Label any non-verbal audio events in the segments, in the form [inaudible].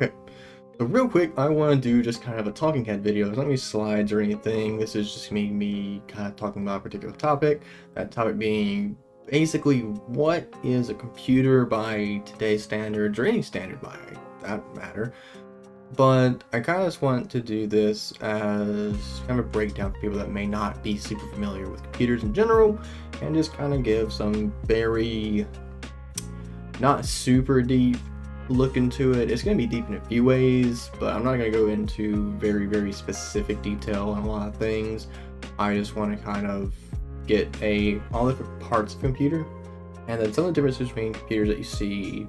Okay, so real quick, I want to do just kind of a talking head video. There's not any slides or anything. This is just me, me kind of talking about a particular topic. That topic being basically what is a computer by today's standards, or any standard by that matter. But I kind of just want to do this as kind of a breakdown for people that may not be super familiar with computers in general, and just kind of give some very not super deep look into it. It's going to be deep in a few ways, but I'm not going to go into very, very specific detail on a lot of things. I just want to kind of get a all different parts of computer and then some of the differences between computers that you see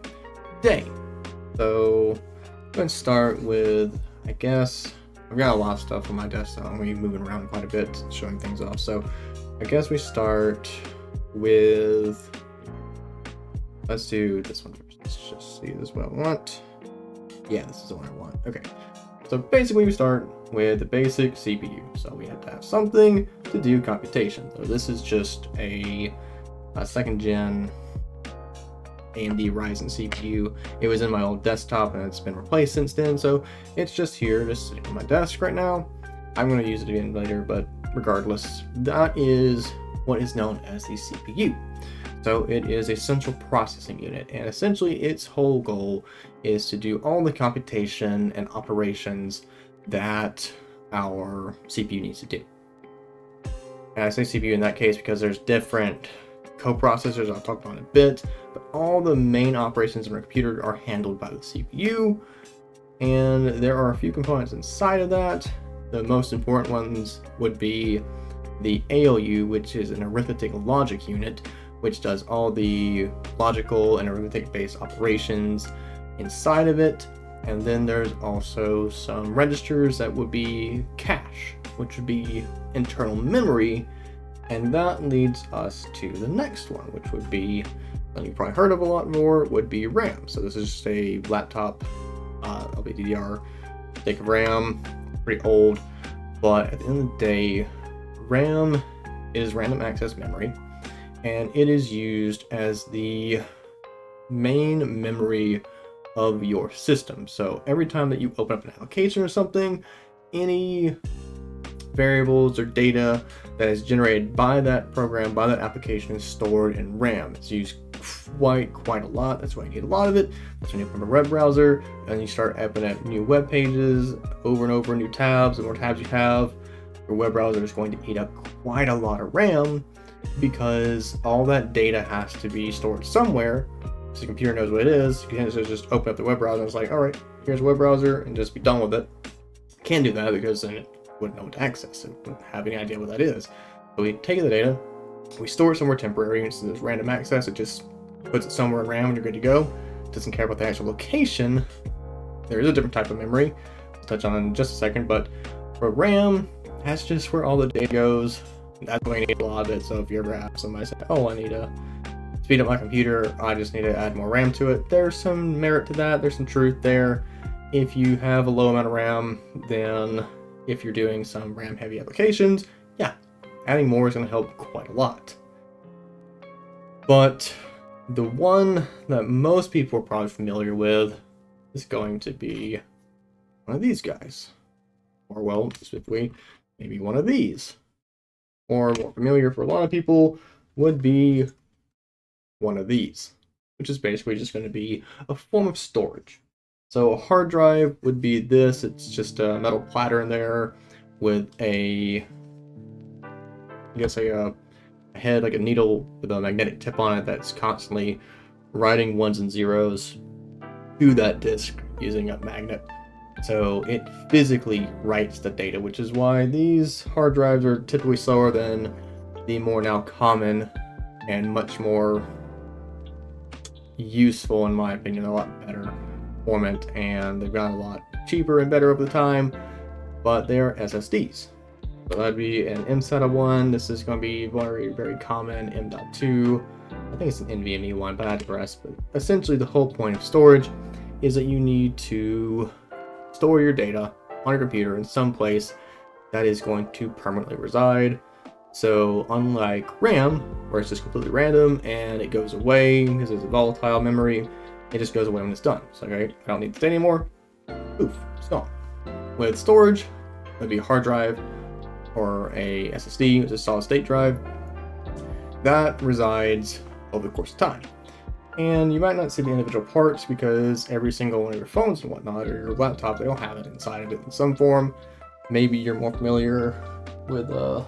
today. So I'm going to start with, I guess, I've got a lot of stuff on my desk, so I'm going to be moving around quite a bit, showing things off. So I guess we start with, let's do this one. Let's just see this is what I want. Yeah, this is the one I want. Okay. So basically we start with the basic CPU. So we have to have something to do computation. So this is just a, a second gen AMD Ryzen CPU. It was in my old desktop and it's been replaced since then. So it's just here, just sitting on my desk right now. I'm going to use it again later, but regardless, that is what is known as the CPU. So it is a central processing unit, and essentially its whole goal is to do all the computation and operations that our CPU needs to do. And I say CPU in that case because there's different coprocessors I'll talk about in a bit, but all the main operations in our computer are handled by the CPU, and there are a few components inside of that. The most important ones would be the ALU, which is an arithmetic logic unit, which does all the logical and arithmetic-based operations inside of it. And then there's also some registers that would be cache, which would be internal memory. And that leads us to the next one, which would be, and you've probably heard of a lot more, would be RAM. So this is just a laptop uh, LPDDR stick of RAM, pretty old. But at the end of the day, RAM is random access memory and it is used as the main memory of your system. So every time that you open up an application or something, any variables or data that is generated by that program, by that application is stored in RAM. It's used quite, quite a lot. That's why you need a lot of it. That's when you open a web browser and you start opening up new web pages over and over, new tabs. The more tabs you have, your web browser is going to eat up quite a lot of RAM because all that data has to be stored somewhere. So the computer knows what it is. You can just open up the web browser and it's like, all right, here's a web browser and just be done with it. Can't do that because then it wouldn't know what to access. It wouldn't have any idea what that is. So we take the data, we store it somewhere temporary. Instead of random access, it just puts it somewhere in RAM and you're good to go. It doesn't care about the actual location. There is a different type of memory. I'll touch on in just a second, but for RAM, that's just where all the data goes that's going to need a lot of it. So if you ever have somebody say, oh, I need to speed up my computer, I just need to add more RAM to it, there's some merit to that. There's some truth there. If you have a low amount of RAM, then if you're doing some RAM heavy applications, yeah, adding more is going to help quite a lot. But the one that most people are probably familiar with is going to be one of these guys. Or, well, specifically, maybe one of these or more familiar for a lot of people, would be one of these, which is basically just going to be a form of storage. So a hard drive would be this, it's just a metal platter in there with a, I guess a, uh, a head, like a needle with a magnetic tip on it that's constantly writing ones and zeros to that disk using a magnet. So it physically writes the data, which is why these hard drives are typically slower than the more now common and much more useful, in my opinion, a lot better format, and they've gotten a lot cheaper and better over the time, but they are SSDs. So that'd be an mSATA one. This is going to be very, very common, M.2. I think it's an NVMe one, but I digress. But essentially, the whole point of storage is that you need to store your data on your computer in some place that is going to permanently reside. So unlike RAM, where it's just completely random and it goes away because it's a volatile memory, it just goes away when it's done. So okay, I don't need this anymore. poof, it's gone. With storage, it'd be a hard drive or a SSD, which is a solid state drive. That resides over the course of time. And you might not see the individual parts because every single one of your phones and whatnot, or your laptop, they don't have it inside of it in some form. Maybe you're more familiar with, uh,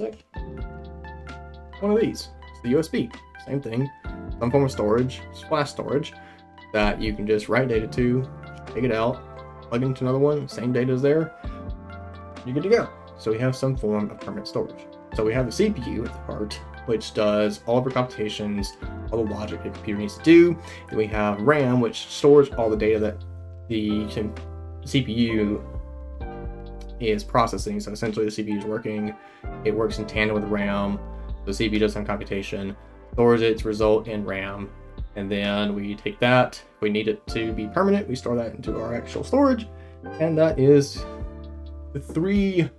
it? One of these. It's the USB. Same thing. Some form of storage, flash storage, that you can just write data to, take it out, plug into another one, same data is there, you're good to go. So we have some form of permanent storage. So we have the CPU at the heart, which does all of our computations, all the logic the computer needs to do. Then we have RAM, which stores all the data that the CPU is processing. So essentially the CPU is working, it works in tandem with RAM. The CPU does some computation, stores its result in RAM, and then we take that, if we need it to be permanent, we store that into our actual storage, and that is the three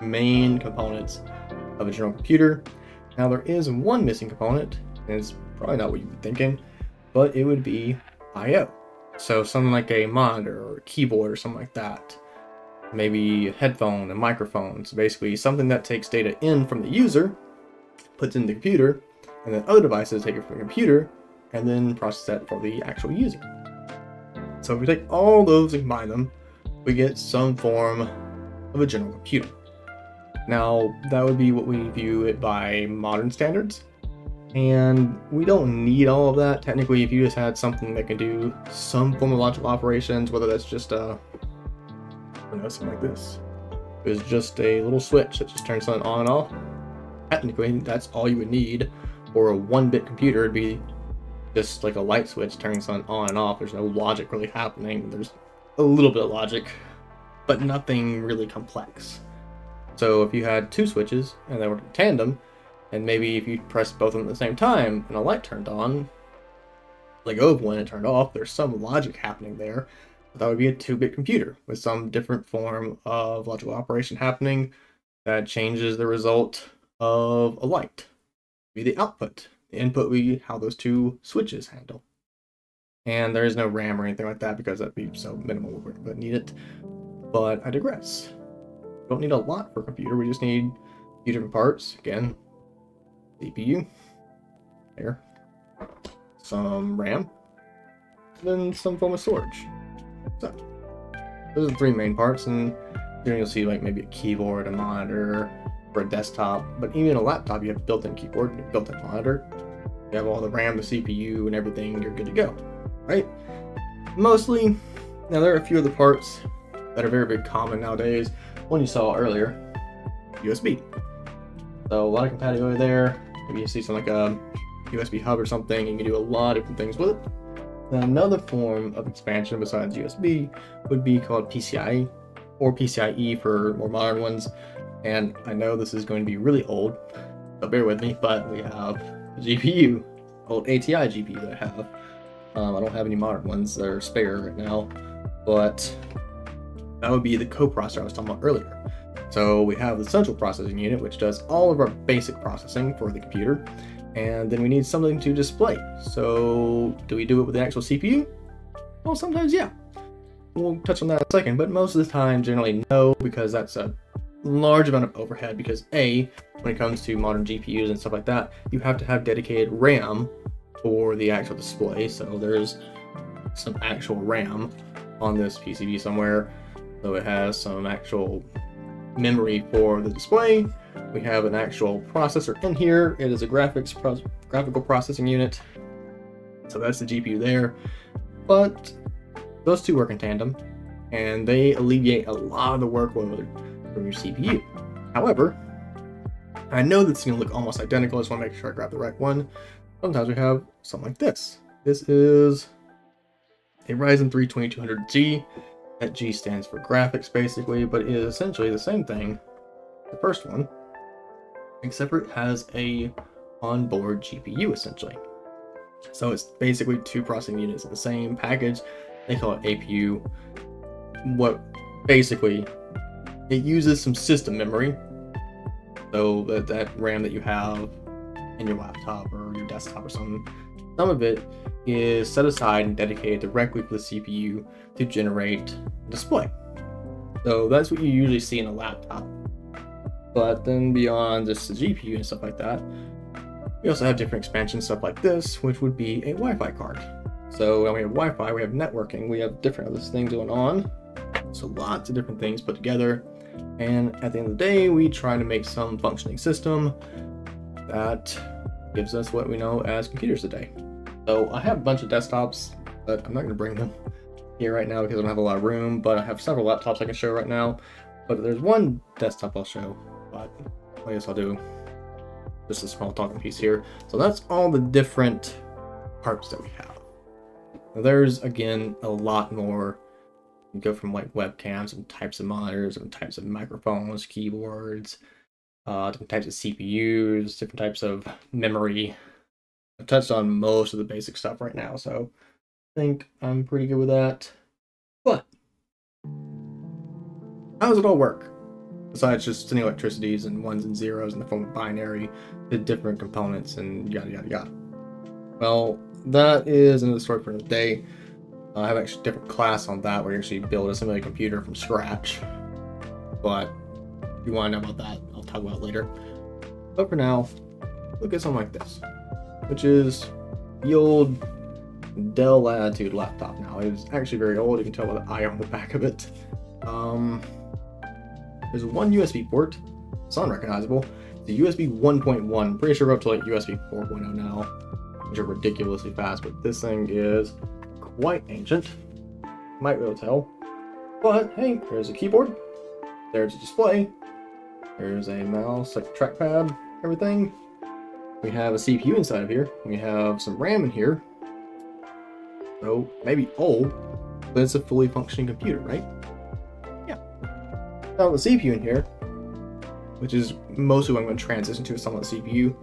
main components of a general computer. Now there is one missing component, and it's probably not what you'd be thinking, but it would be I.O. So something like a monitor or a keyboard or something like that. Maybe a headphone, a microphone. So basically something that takes data in from the user, puts in the computer, and then other devices take it from the computer, and then process that for the actual user. So if we take all those and combine them, we get some form of a general computer. Now, that would be what we view it by modern standards. And we don't need all of that. Technically, if you just had something that can do some form of logical operations, whether that's just a, know, something like this. It's just a little switch that just turns something on and off. Technically, that's all you would need for a one-bit computer. It'd be just like a light switch turning something on and off. There's no logic really happening. There's a little bit of logic, but nothing really complex. So if you had two switches and they were tandem, and maybe if you pressed both of them at the same time and a light turned on, like of one and turned off, there's some logic happening there. That would be a 2-bit computer with some different form of logical operation happening that changes the result of a light. Be the output. The input would be how those two switches handle. And there is no RAM or anything like that because that'd be so minimal we wouldn't need it. But I digress. Don't need a lot for a computer, we just need a few different parts. Again, CPU, there, some RAM, then some form of storage. So, those are the three main parts, and then you'll see like maybe a keyboard, a monitor, for a desktop, but even a laptop, you have built-in keyboard built-in monitor. You have all the RAM, the CPU, and everything, you're good to go, right? Mostly, now there are a few of the parts that are very, very common nowadays. One you saw earlier, USB. So a lot of compatibility there. Maybe you see something like a USB hub or something, you can do a lot of different things with it. Then another form of expansion besides USB would be called PCIe, or PCIe for more modern ones. And I know this is going to be really old, so bear with me, but we have a GPU, old ATI GPU that I have. Um, I don't have any modern ones that are spare right now, but that would be the coprocessor I was talking about earlier. So we have the central processing unit, which does all of our basic processing for the computer, and then we need something to display. So do we do it with the actual CPU? Well, sometimes yeah. We'll touch on that in a second, but most of the time, generally no, because that's a large amount of overhead because A, when it comes to modern GPUs and stuff like that, you have to have dedicated RAM for the actual display. So there's some actual RAM on this PCB somewhere. So it has some actual memory for the display. We have an actual processor in here. It is a graphics pro graphical processing unit. So that's the GPU there. But those two work in tandem and they alleviate a lot of the workload from your CPU. However, I know going to look almost identical. I just want to make sure I grab the right one. Sometimes we have something like this. This is a Ryzen 3 2200G. That G stands for graphics basically, but it is essentially the same thing, the first one, except it has a onboard GPU essentially. So it's basically two processing units in the same package. They call it APU. What basically it uses some system memory. So that, that RAM that you have in your laptop or your desktop or something, Some of it is set aside and dedicated directly for the CPU to generate display. So that's what you usually see in a laptop. But then beyond just the GPU and stuff like that, we also have different expansion stuff like this, which would be a Wi-Fi card. So when we have Wi-Fi, we have networking, we have different other things going on. So lots of different things put together. And at the end of the day, we try to make some functioning system that gives us what we know as computers today. So I have a bunch of desktops, but I'm not going to bring them here right now because I don't have a lot of room, but I have several laptops I can show right now. But there's one desktop I'll show, but I guess I'll do just a small talking piece here. So that's all the different parts that we have. Now there's, again, a lot more. You go from like webcams and types of monitors and types of microphones, keyboards, uh, different types of CPUs, different types of memory. I've touched on most of the basic stuff right now, so I think I'm pretty good with that. But how does it all work? Besides just sending electricities and ones and zeros in the form of binary to different components and yada yada yada. Well, that is another story for another day. I have actually a different class on that where you actually build a simulated computer from scratch. But if you want to know about that, I'll talk about later. But for now, look at something like this, which is the old Dell Latitude laptop now. It is actually very old, you can tell by the eye on the back of it. Um, there's one USB port, it's unrecognizable. The USB 1.1, pretty sure we're up to like USB 4.0 now, which are ridiculously fast, but this thing is quite ancient. Might be able to tell. But hey, there's a keyboard, there's a display, there's a mouse, like trackpad, everything. We have a CPU inside of here. We have some RAM in here. So maybe old, but it's a fully functioning computer, right? Yeah. Now the CPU in here, which is mostly what I'm going to transition to some of the CPU,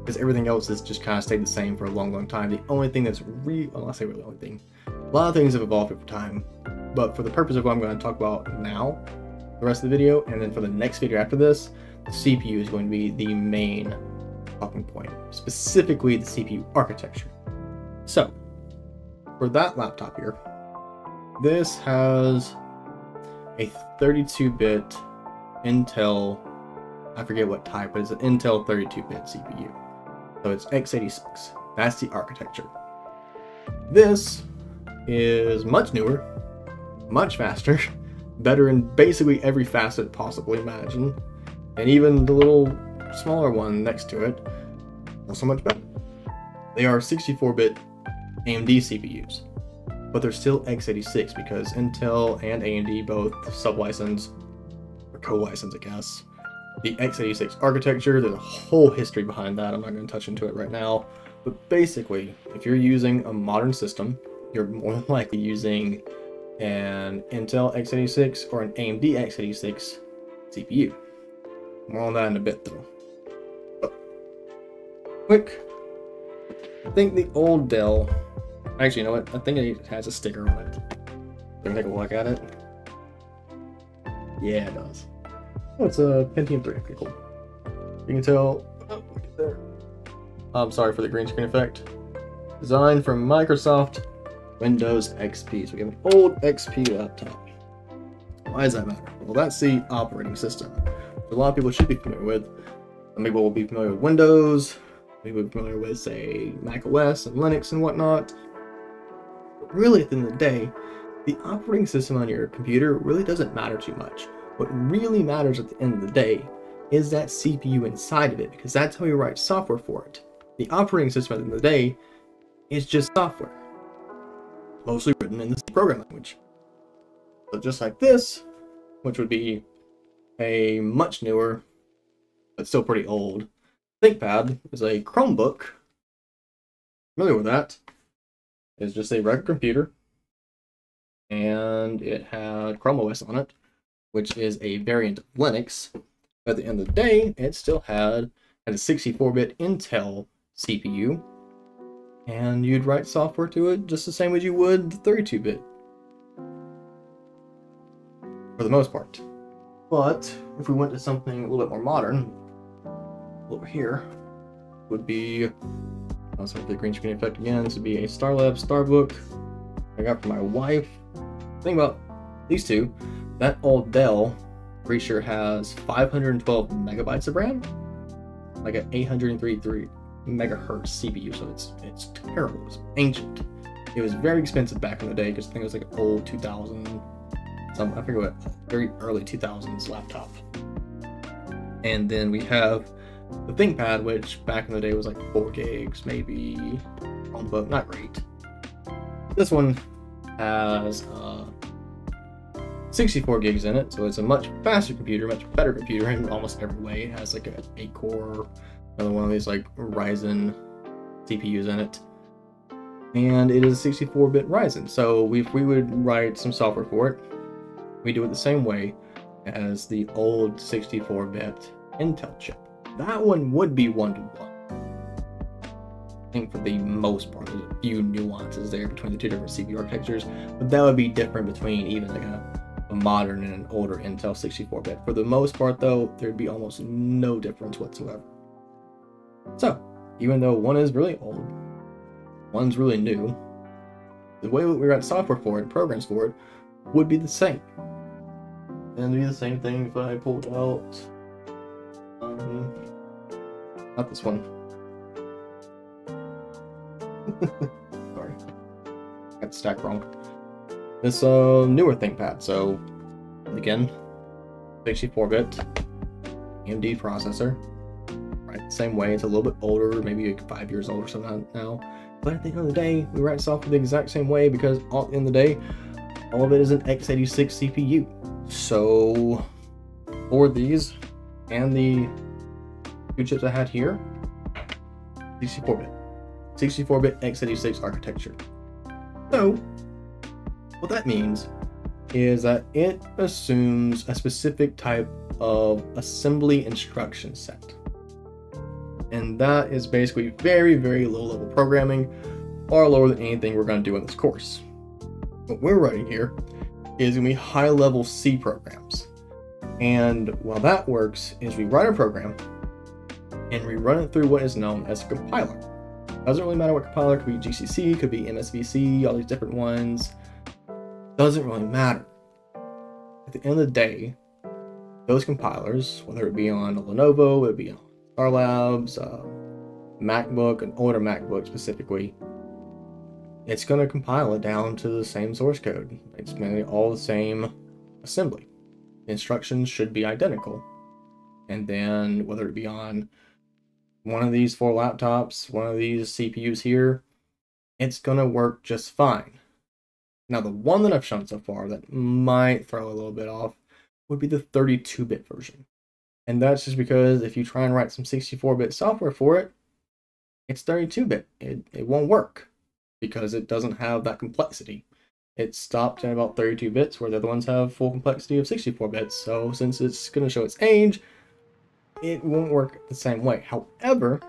because everything else has just kind of stayed the same for a long, long time. The only thing that's re well, I say really the only thing. A lot of things have evolved over time, but for the purpose of what I'm going to talk about now, the rest of the video, and then for the next video after this, the CPU is going to be the main talking point, specifically the CPU architecture. So, for that laptop here, this has a 32-bit Intel, I forget what type, but it's an Intel 32-bit CPU. So it's x86. That's the architecture. This is much newer, much faster, better in basically every facet possibly imagine, and even the little smaller one next to it, not so much better. They are 64-bit AMD CPUs, but they're still x86 because Intel and AMD both sub-license, or co-license I guess, the x86 architecture. There's a whole history behind that. I'm not going to touch into it right now. But basically, if you're using a modern system, you're more than likely using an Intel x86 or an AMD x86 CPU. More on that in a bit though. Quick, I think the old Dell, actually you know what, I think it has a sticker on it. Let me take a look at it. Yeah, it does. Oh, it's a Pentium 3. Okay, cool. You can tell. Oh, look at there. I'm sorry for the green screen effect. Designed from Microsoft Windows XP. So we have an old XP laptop. Why does that matter? Well, that's the operating system. A lot of people should be familiar with. Some people will be familiar with Windows. Will be familiar with, say, Mac OS and Linux and whatnot. But really, at the end of the day, the operating system on your computer really doesn't matter too much. What really matters at the end of the day is that CPU inside of it, because that's how you write software for it. The operating system at the end of the day is just software, mostly written in the program language. So just like this, which would be a much newer, but still pretty old, ThinkPad is a Chromebook. Familiar with that? It's just a regular computer, and it had Chrome OS on it which is a variant of Linux. But at the end of the day, it still had, had a 64-bit Intel CPU, and you'd write software to it just the same as you would the 32-bit. For the most part. But if we went to something a little bit more modern, over here would be Uh, sorry for the green screen effect again. This would be a Starlab Starbook I got for my wife. Think about these two. That old Dell, pretty sure has 512 megabytes of RAM, like an 833 megahertz CPU. So it's it's terrible. It's ancient. It was very expensive back in the day because I think it was like old 2000, some I forget what, very early 2000s laptop. And then we have the ThinkPad, which back in the day was like four gigs, maybe not great. This one has uh, 64 gigs in it, so it's a much faster computer, much better computer in almost every way. It has like an 8 core, another one of these like Ryzen CPUs in it. And it is a 64 bit Ryzen, so if we would write some software for it, we do it the same way as the old 64 bit Intel chip. That one would be one to one. I think for the most part, there's a few nuances there between the two different CPU architectures, but that would be different between even like a, a modern and an older Intel 64-bit. For the most part, though, there'd be almost no difference whatsoever. So, even though one is really old, one's really new, the way we write software for it, programs for it, would be the same. And it'd be the same thing if I pulled out, um, not this one. [laughs] Sorry. I Got the stack wrong. This uh, newer ThinkPad, so again, 64-bit AMD processor. Right, same way, it's a little bit older, maybe like five years old or something now. But at the end of the day, we write software the exact same way because at the end of the day, all of it is an x86 CPU. So for these and the two chips I had here, 64-bit. 64-bit x86 architecture. So, what that means is that it assumes a specific type of assembly instruction set. And that is basically very, very low level programming, far lower than anything we're going to do in this course. What we're writing here is to be high level C programs. And while that works is we write a program and we run it through what is known as a compiler. Doesn't really matter what compiler, could be GCC, could be MSVC, all these different ones. Doesn't really matter. At the end of the day, those compilers, whether it be on a Lenovo, it be on Star Labs, uh, MacBook, an older MacBook specifically, it's going to compile it down to the same source code. It's mainly all the same assembly. The instructions should be identical. And then whether it be on one of these four laptops, one of these CPUs here, it's going to work just fine. Now, the one that I've shown so far that might throw a little bit off would be the 32-bit version. And that's just because if you try and write some 64-bit software for it, it's 32-bit. It, it won't work because it doesn't have that complexity. It stopped at about 32 bits, where the other ones have full complexity of 64 bits. So since it's going to show its age, it won't work the same way. However,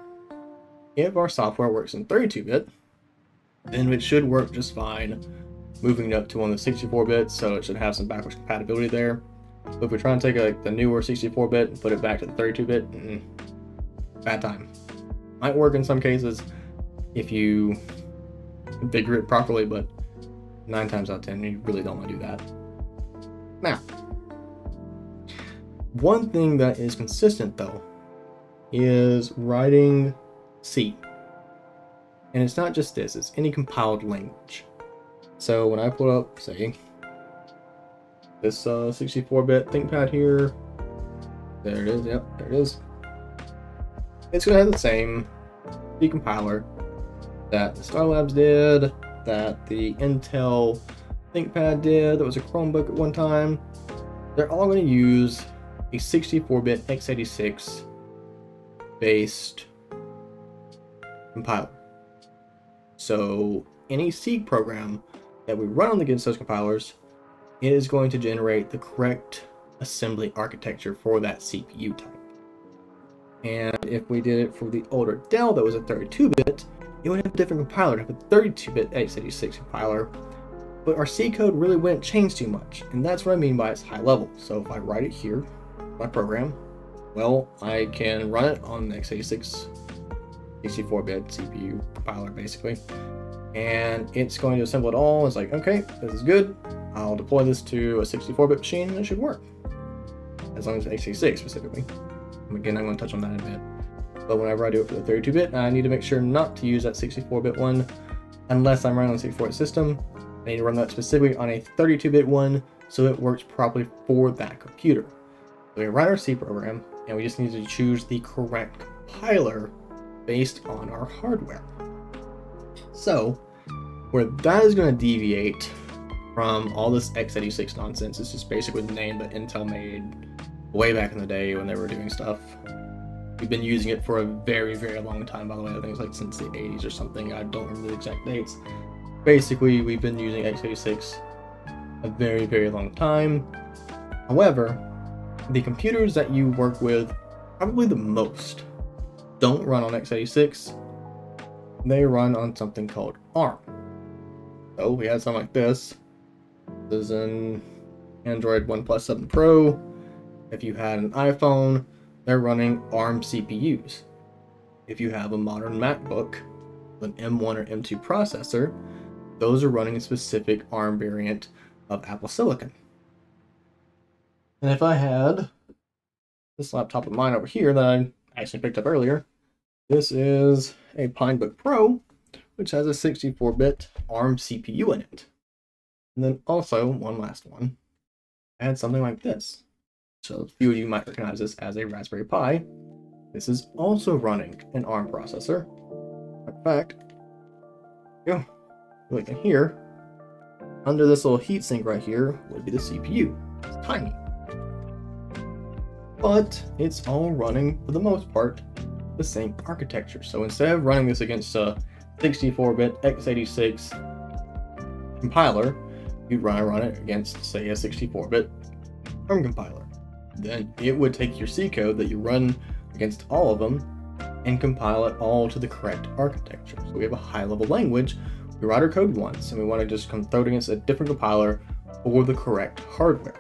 if our software works in 32-bit, then it should work just fine moving it up to one of the 64-bit, so it should have some backwards compatibility there. But if we try and take the newer 64-bit and put it back to the 32-bit, mm, bad time. Might work in some cases if you configure it properly, but nine times out of ten, you really don't want to do that. Now, one thing that is consistent though is writing C. And it's not just this, it's any compiled language. So when I pull up, say, this 64-bit uh, ThinkPad here, there it is, yep, there it is. It's to have the same decompiler that the Starlabs did, that the Intel ThinkPad did, that was a Chromebook at one time. They're all going to use a 64-bit x86 based compiler. So any C program that we run on against those compilers is going to generate the correct assembly architecture for that CPU type. And if we did it for the older Dell that was a 32-bit, it would have a different compiler, it would have a 32-bit x86 compiler, but our C code really wouldn't change too much, and that's what I mean by it's high level. So if I write it here, my program, well, I can run it on x86 64-bit CPU compiler, basically. And it's going to assemble it all. It's like, okay, this is good. I'll deploy this to a 64-bit machine and it should work. As long as it's x86 specifically. Again, I'm going to touch on that in a bit. But whenever I do it for the 32-bit, I need to make sure not to use that 64-bit one unless I'm running on a 64-bit system. I need to run that specifically on a 32-bit one so it works properly for that computer. We run our C program, and we just need to choose the correct compiler based on our hardware. So, where that is going to deviate from all this x86 nonsense, it's just basically the name that Intel made way back in the day when they were doing stuff. We've been using it for a very, very long time, by the way. I think it's like since the 80s or something. I don't remember the exact dates. Basically, we've been using x86 a very, very long time. However, the computers that you work with, probably the most, don't run on x86. They run on something called ARM. So we had something like this. This is an Android One 7 Pro. If you had an iPhone, they're running ARM CPUs. If you have a modern MacBook, an M1 or M2 processor, those are running a specific ARM variant of Apple Silicon. And if I had this laptop of mine over here that I actually picked up earlier, this is a Pinebook Pro, which has a 64-bit ARM CPU in it. And then also, one last one, I had something like this. So a few of you might recognize this as a Raspberry Pi. This is also running an ARM processor. In fact, yeah, look in here, under this little heatsink right here would be the CPU. It's tiny. But it's all running, for the most part, the same architecture. So instead of running this against a 64-bit x86 compiler, you'd run, run it against, say, a 64-bit ARM compiler. Then it would take your C code that you run against all of them and compile it all to the correct architecture. So we have a high-level language we write our code once, and we want to just come throw it against a different compiler for the correct hardware.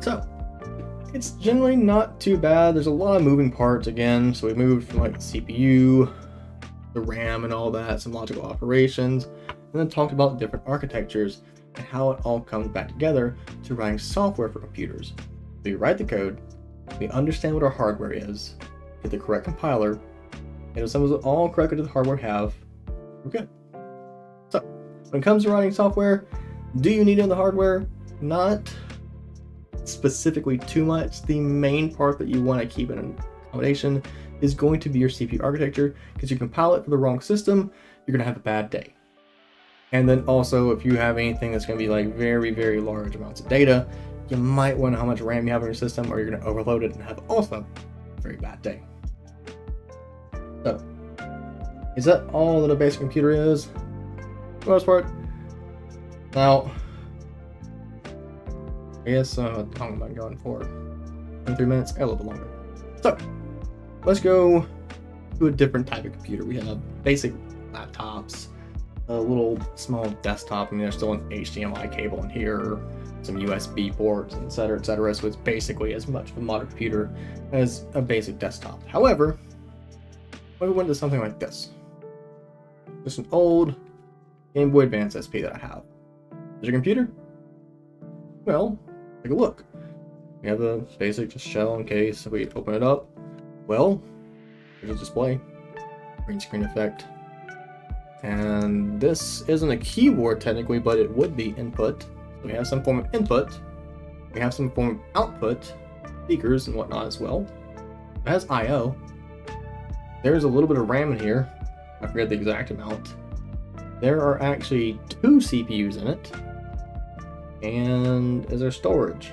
So, it's generally not too bad. There's a lot of moving parts again. So we moved from like the CPU, the RAM and all that, some logical operations, and then talked about different architectures and how it all comes back together to writing software for computers. So you write the code, we understand what our hardware is, get the correct compiler, and if some of it all corrected to the hardware have, we're good. So when it comes to writing software, do you need the hardware? Not specifically too much. The main part that you want to keep in accommodation is going to be your CPU architecture because you compile it for the wrong system, you're going to have a bad day. And then also, if you have anything that's going to be like very, very large amounts of data, you might want how much RAM you have in your system or you're going to overload it and have also a very bad day. So, is that all that a basic computer is? the most part. Now, I guess uh, how long am I going for? 23 minutes, a little bit longer. So, let's go to a different type of computer. We have basic laptops, a little small desktop, I mean, there's still an HDMI cable in here, some USB ports, etc., etc. So it's basically as much of a modern computer as a basic desktop. However, what if we went to something like this? Just an old Game Boy Advance SP that I have. Is your computer? Well, take a look. We have a basic just shell in case we open it up. Well, there's a display. Green screen effect. And this isn't a keyboard technically, but it would be input. So we have some form of input. We have some form of output, speakers and whatnot as well. It has I.O. There's a little bit of RAM in here. I forget the exact amount there are actually two CPUs in it. And is there storage?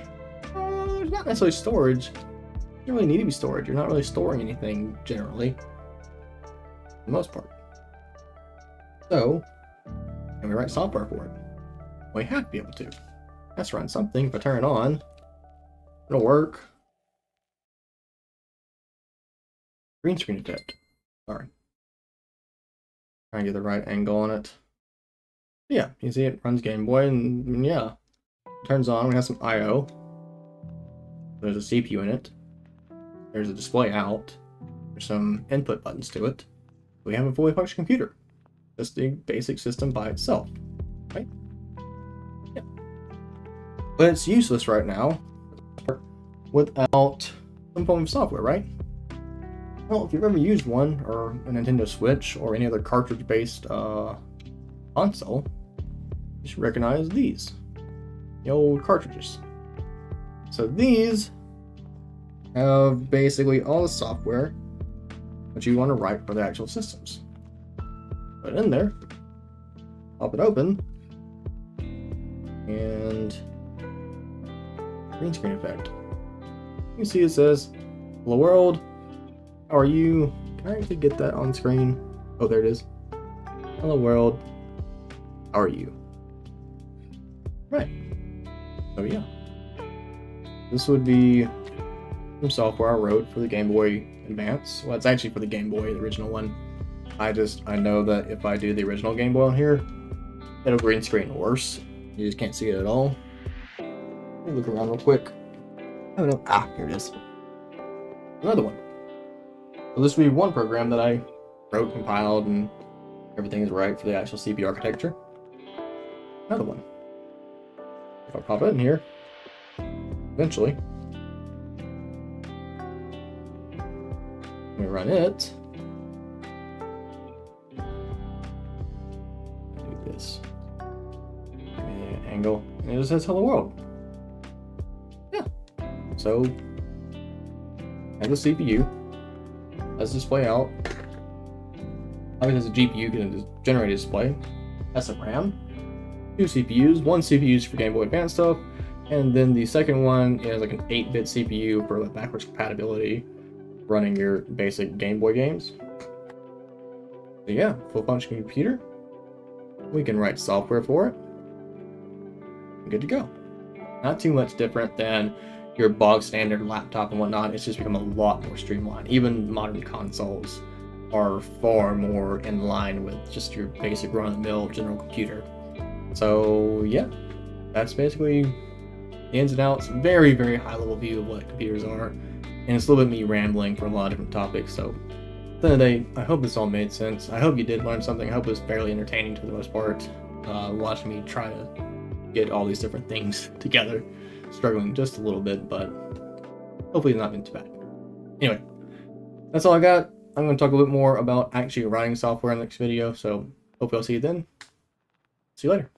Uh, there's not necessarily storage. You don't really need to be storage. You're not really storing anything generally. For the most part. So, can we write software for it? We have to be able to. Let's run something. If I turn it on, it'll work. Green screen effect. Sorry. Try and get the right angle on it. Yeah, you see it runs Game Boy, and, and yeah. Turns on, we have some I.O. There's a CPU in it. There's a display out. There's some input buttons to it. We have a fully functioning computer. Just the basic system by itself, right? Yeah. But it's useless right now without some form of software, right? Well, if you've ever used one, or a Nintendo Switch, or any other cartridge-based uh, console, you should recognize these. The old cartridges. So these have basically all the software that you want to write for the actual systems. Put it in there, pop it open, and green screen effect. You see it says, Hello world, how are you? Can I actually get that on screen? Oh, there it is. Hello world, how are you? Right. So yeah. This would be some software I wrote for the Game Boy Advance. Well, it's actually for the Game Boy, the original one. I just, I know that if I do the original Game Boy on here, it'll green screen worse. You just can't see it at all. Let me look around real quick. Oh no, ah, here it is. Another one. So this would be one program that I wrote, compiled, and everything is right for the actual CPU architecture. Another one. If I pop it in here, eventually, let me run it. Do this. Angle, and it just says hello world. Yeah. So, have the CPU. Let's display out. Obviously, there's a GPU can generate a display. That's a RAM two CPUs. One CPU for Game Boy Advance stuff, and then the second one is like an 8-bit CPU for like backwards compatibility, running your basic Game Boy games. So yeah, full function computer. We can write software for it. Good to go. Not too much different than your bog standard laptop and whatnot. It's just become a lot more streamlined. Even modern consoles are far more in line with just your basic run-of-the-mill general computer. So yeah, that's basically the ins and outs. Very, very high level view of what computers are. And it's a little bit me rambling for a lot of different topics. So at the end of the day, I hope this all made sense. I hope you did learn something. I hope it was fairly entertaining to the most part. Uh, watching me try to get all these different things [laughs] together. Struggling just a little bit, but hopefully it's not been too bad. Anyway, that's all I got. I'm going to talk a bit more about actually writing software in the next video, so hopefully I'll see you then. See you later.